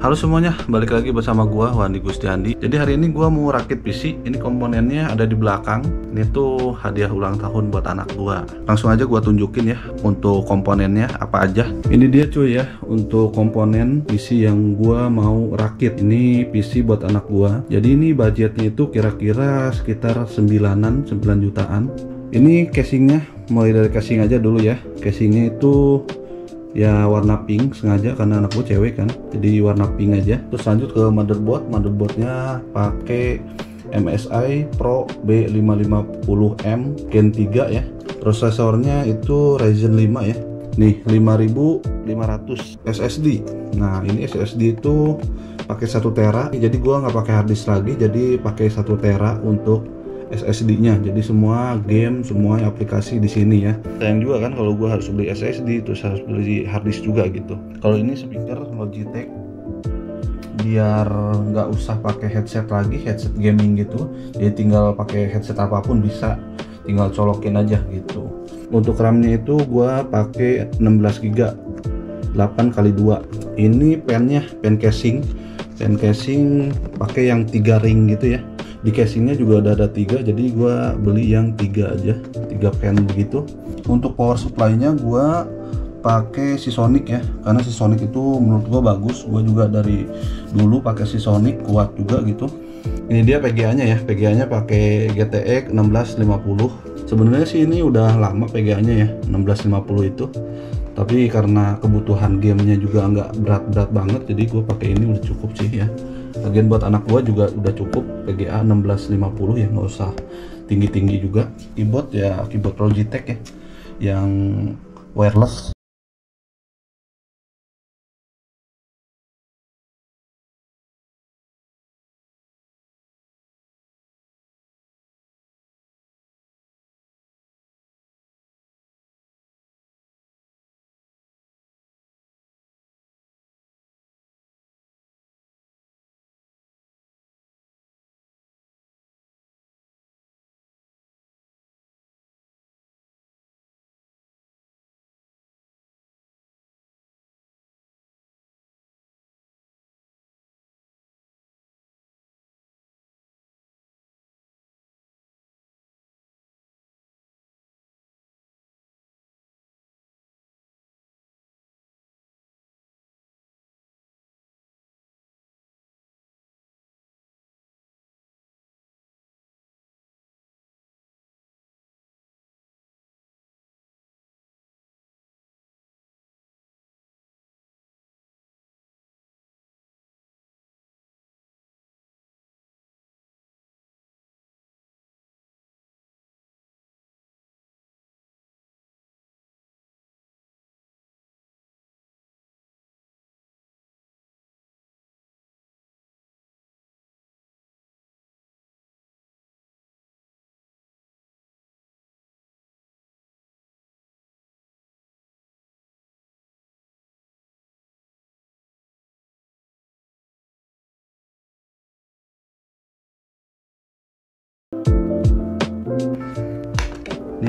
Halo semuanya, balik lagi bersama gua Wandi Gustiandi. Jadi hari ini gua mau rakit PC. Ini komponennya ada di belakang. Ini tuh hadiah ulang tahun buat anak gua. Langsung aja gua tunjukin ya untuk komponennya apa aja. Ini dia cuy ya untuk komponen PC yang gua mau rakit. Ini PC buat anak gua. Jadi ini budgetnya itu kira-kira sekitar 9-an, 9 jutaan. Ini casingnya mulai dari casing aja dulu ya. Casingnya itu ya warna pink sengaja karena anak gue cewek kan. Jadi warna pink aja. Terus lanjut ke motherboard. Motherboardnya pakai MSI Pro B550M Gen 3 ya. Prosesornya itu Ryzen 5 ya. Nih 5500 SSD nah ini SSD itu pakai 1 tera. Jadi gua nggak pakai harddisk lagi. Jadi pakai 1 tera untuk SSD-nya. Jadi semua game, semua aplikasi di sini ya. Sayang juga kan kalau gue harus beli SSD terus harus beli harddisk juga gitu. Kalau ini speaker Logitech biar nggak usah pakai headset lagi, headset gaming gitu. Jadi tinggal pakai headset apa pun bisa tinggal colokin aja gitu. Untuk RAM-nya itu gue pakai 16 GB 8 kali 2 ini pennya pen casing pen casing pakai yang tiga ring gitu ya di casingnya juga udah ada tiga jadi gue beli yang tiga aja tiga pen begitu. Untuk power supply-nya gue pakai Sonic ya karena si Sonic itu menurut gue bagus. Gue juga dari dulu pakai Sonic kuat juga gitu. Ini dia PGA nya ya PGA nya pakai GTX 1650 sebenarnya sih ini udah lama PGA nya ya 1650 itu. Tapi karena kebutuhan gamenya juga nggak berat-berat banget jadi gue pakai ini udah cukup sih ya Lagian buat anak gua juga udah cukup PGA 1650 ya nggak usah tinggi-tinggi juga. Keyboard ya keyboard Logitech ya yang wireless.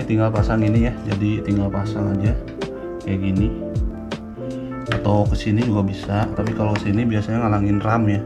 Ini tinggal pasang ini ya jadi tinggal pasang aja kayak gini. Atau ke sini juga bisa tapi kalau ke sini biasanya ngalangin RAM ya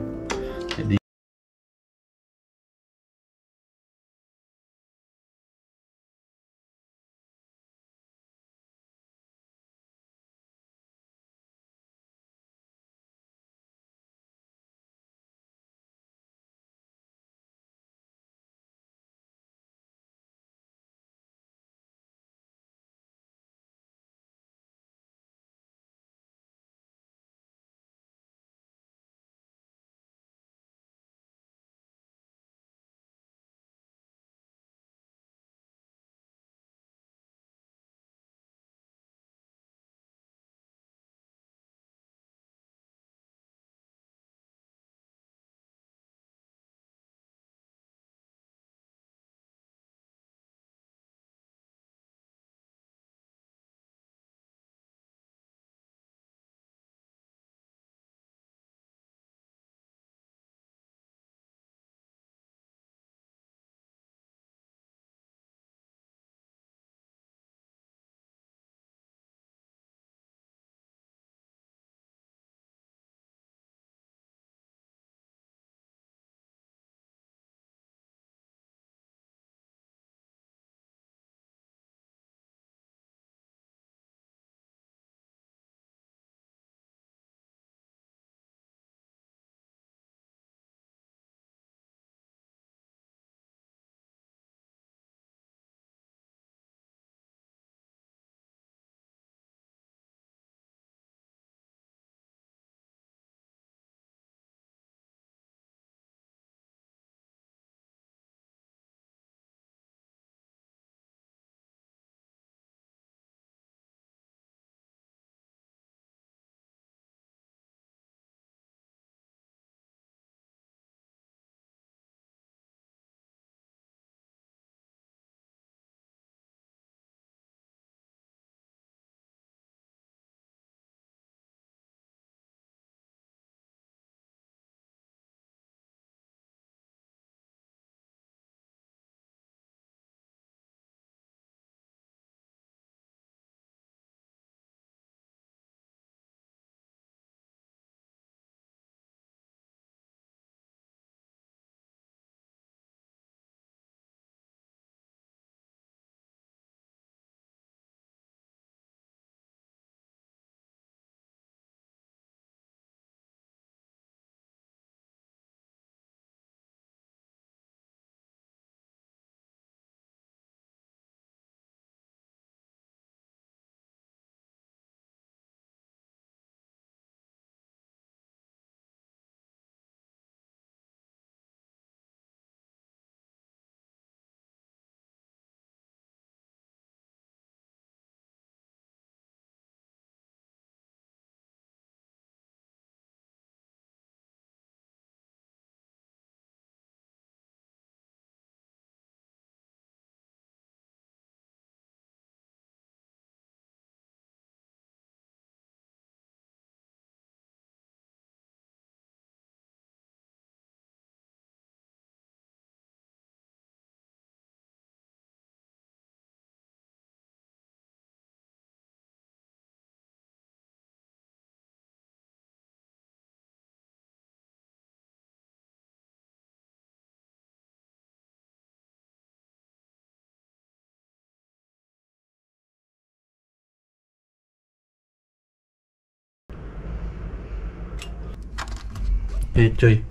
Oke cuy.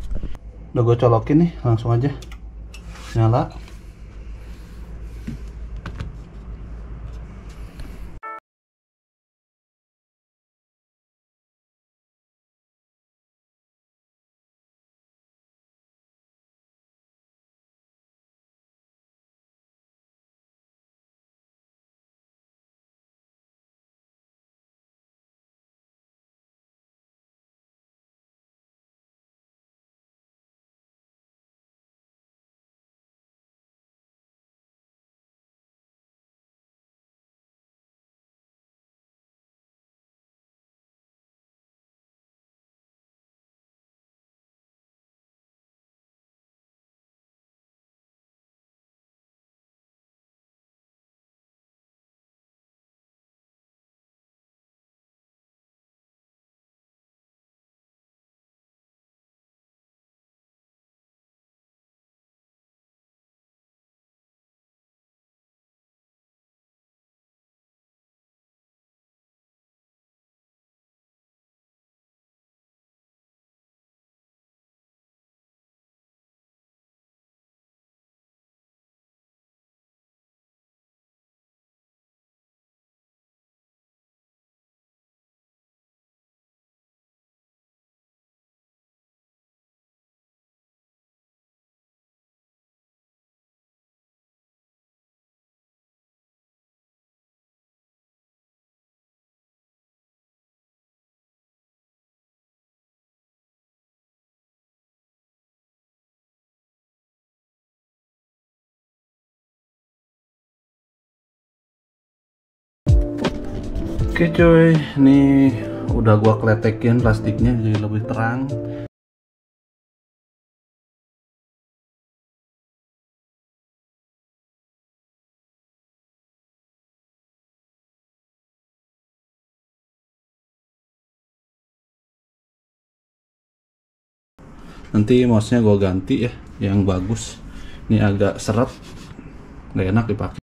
Udah gue colokin nih langsung aja. Nyala Oke cuy, ini udah gua kletekin plastiknya jadi lebih terang. Nanti mouse-nya gua ganti ya, yang bagus. Ini agak seret, nggak enak dipakai.